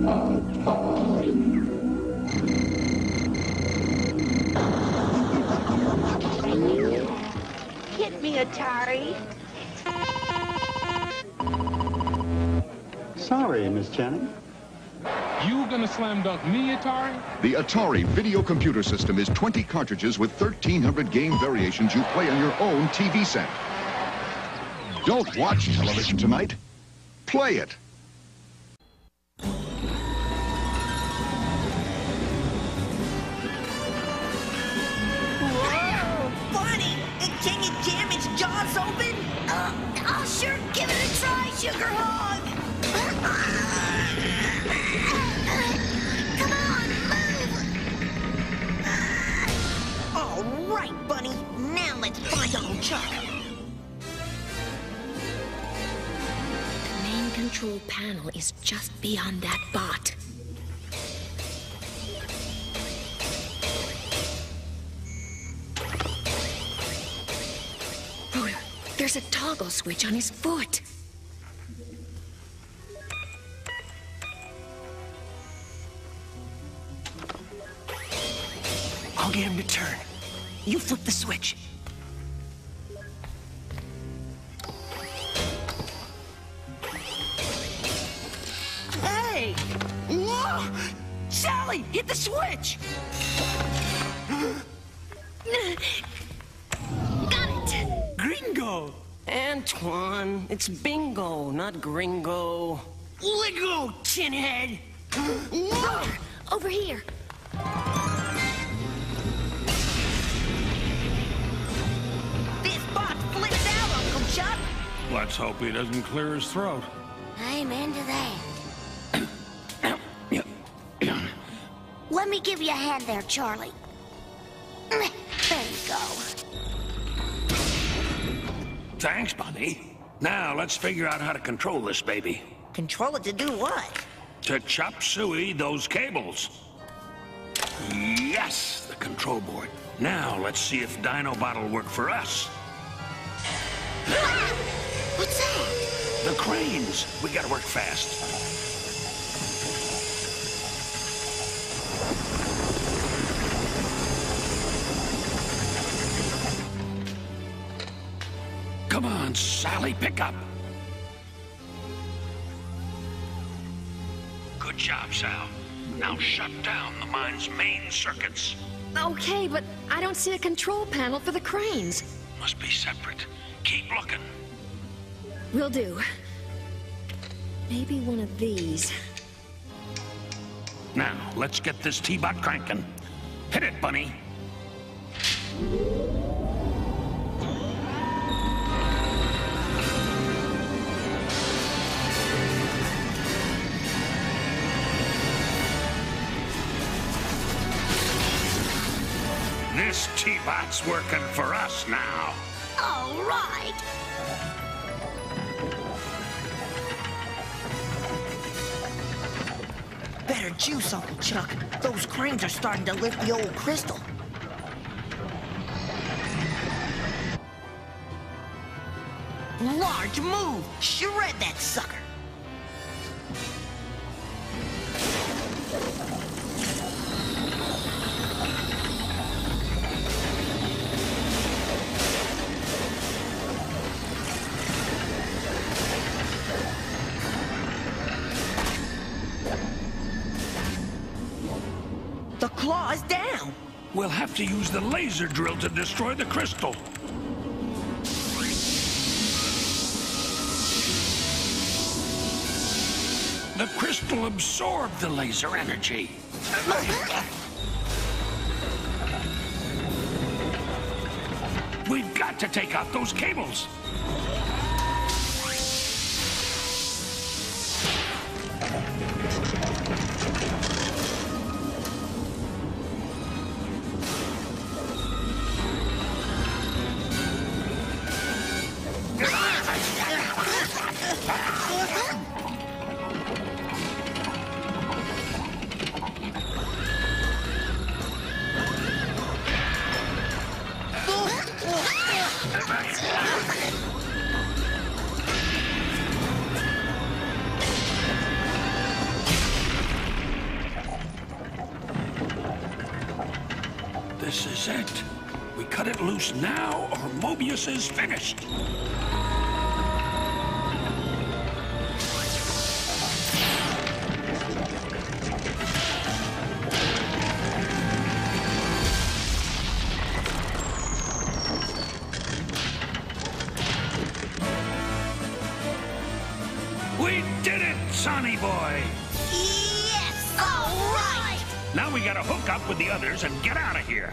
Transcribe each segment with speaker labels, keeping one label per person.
Speaker 1: Hit me, Atari.
Speaker 2: Sorry, Miss Channing.
Speaker 3: You gonna slam dunk me, Atari?
Speaker 4: The Atari video computer system is 20 cartridges with 1,300 game variations you play on your own TV set. Don't watch television tonight. Play it.
Speaker 5: Sugar Hog! Come on, move! All right, Bunnie. Now let's find Uncle Chuck.
Speaker 6: The main control panel is just beyond that bot. There's a toggle switch on his foot.
Speaker 5: I'll get him to turn. You flip the switch. Hey! Whoa! Sally, hit the switch!
Speaker 6: Got it!
Speaker 5: Gringo!
Speaker 7: Antoine, it's bingo, not gringo.
Speaker 5: Lego, chinhead!
Speaker 6: Rotor, over here.
Speaker 3: Let's hope he doesn't clear his throat.
Speaker 8: I'm into that. Let me give you a hand there, Charlie. There you go.
Speaker 9: Thanks, Bunnie. Now, let's figure out how to control this baby.
Speaker 5: Control it to do what?
Speaker 9: To chop suey those cables. Yes, the control board. Now, let's see if Dinobot will work for us.
Speaker 8: What's that?
Speaker 9: The cranes. We gotta work fast. Come on, Sally, pick up. Good job, Sal. Now shut down the mine's main circuits.
Speaker 6: Okay, but I don't see a control panel for the cranes.
Speaker 9: Must be separate. Keep looking.
Speaker 6: Will do. Maybe one of these.
Speaker 9: Now, let's get this T-Bot cranking. Hit it, Bunnie. This T-Bot's working for us now.
Speaker 8: All right.
Speaker 5: Better juice, Uncle Chuck. Those cranes are starting to lift the old crystal. Large move! Shred that sucker! Claw's down!
Speaker 9: We'll have to use the laser drill to destroy the crystal. The crystal absorbed the laser energy. We've got to take out those cables. Is it. We cut it loose now, or Mobius is finished. We did it, Sonny Boy!
Speaker 5: Yes! All right!
Speaker 9: Now we gotta hook up with the others and get out of here.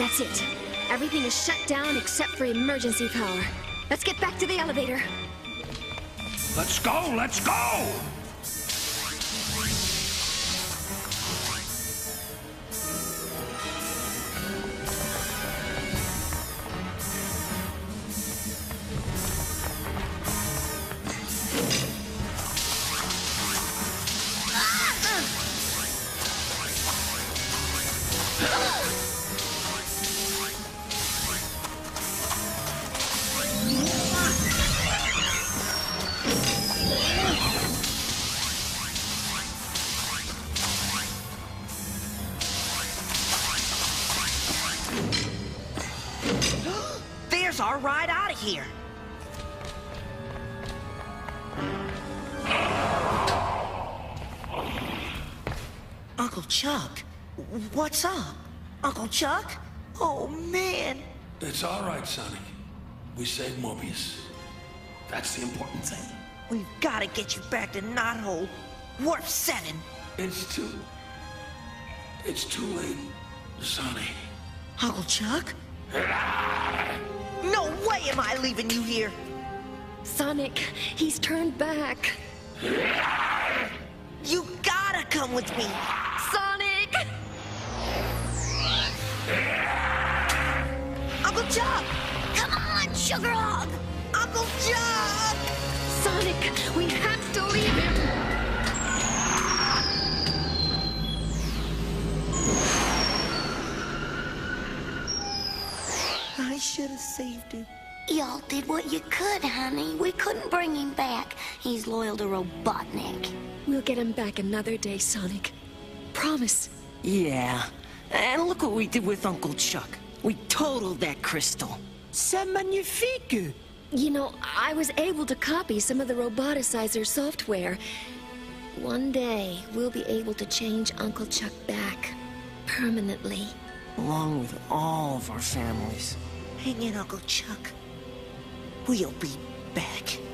Speaker 6: That's it. Everything is shut down except for emergency power. Let's get back to the elevator.
Speaker 9: Let's go, let's go!
Speaker 5: Here. Uncle Chuck, what's up? Uncle Chuck? Oh, man.
Speaker 9: It's all right, Sonny. We saved Mobius. That's the important thing.
Speaker 5: We've got to get you back to Knothole. Warp 7.
Speaker 9: It's too... It's too late, Sonny.
Speaker 5: Uncle Chuck? No way am I leaving you here.
Speaker 6: Sonic, he's turned back.
Speaker 5: You gotta come with me.
Speaker 6: Sonic!
Speaker 5: Uncle Chuck!
Speaker 8: Come on, Sugar Hog!
Speaker 5: Uncle Chuck!
Speaker 6: Sonic, we have
Speaker 8: Y'all did what you could, honey. We couldn't bring him back. He's loyal to Robotnik.
Speaker 6: We'll get him back another day, Sonic. Promise.
Speaker 7: Yeah. And look what we did with Uncle Chuck. We totaled that crystal. C'est magnifique!
Speaker 6: You know, I was able to copy some of the roboticizer software. One day, we'll be able to change Uncle Chuck back. Permanently.
Speaker 7: Along with all of our families.
Speaker 5: Hang in, Uncle Chuck. We'll be back.